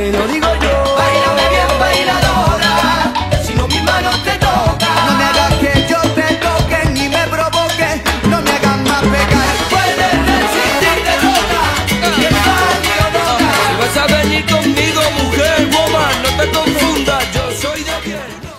que lo digo yo. Bailame bien, bailadora, si no mis manos te tocan. No me hagas que yo te toque ni me provoque, no me hagas más pecar. Puedes resistirte loca, y el barrio. Si vas a venir conmigo, mujer, woman, no te confundas, yo soy de piel.